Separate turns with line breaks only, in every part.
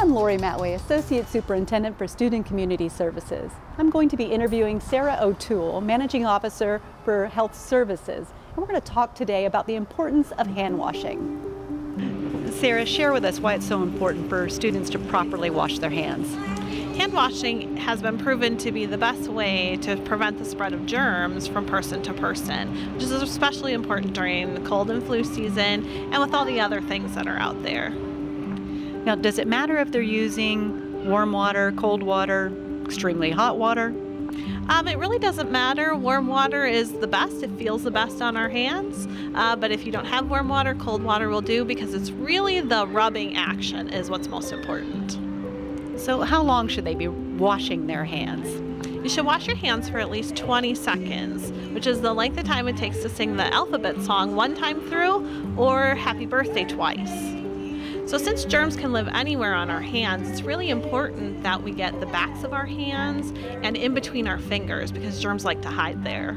I'm Lori Matway, Associate Superintendent for Student Community Services. I'm going to be interviewing Sara O'Toole, Managing Officer for Health Services, and we're going to talk today about the importance of hand washing. Sara, share with us why it's so important for students to properly wash their hands.
Hand washing has been proven to be the best way to prevent the spread of germs from person to person, which is especially important during the cold and flu season and with all the other things that are out there.
Now, does it matter if they're using warm water, cold water, extremely hot water?
Um, it really doesn't matter. Warm water is the best. It feels the best on our hands. Uh, but if you don't have warm water, cold water will do because it's really the rubbing action is what's most important.
So, how long should they be washing their hands?
You should wash your hands for at least 20 seconds, which is the length of time it takes to sing the alphabet song one time through or happy birthday twice. So, since germs can live anywhere on our hands, it's really important that we get the backs of our hands and in between our fingers because germs like to hide there.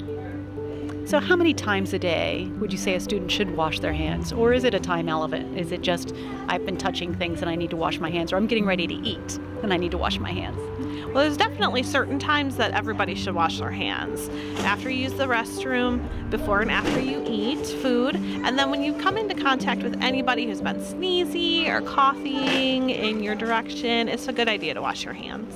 So, how many times a day would you say a student should wash their hands? Or is it a time element? Is it just, I've been touching things and I need to wash my hands, or I'm getting ready to eat and I need to wash my hands?
Well, there's definitely certain times that everybody should wash their hands. After you use the restroom, before and after you eat food, and then when you come into contact with anybody who's been sneezy or coughing in your direction, it's a good idea to wash your hands.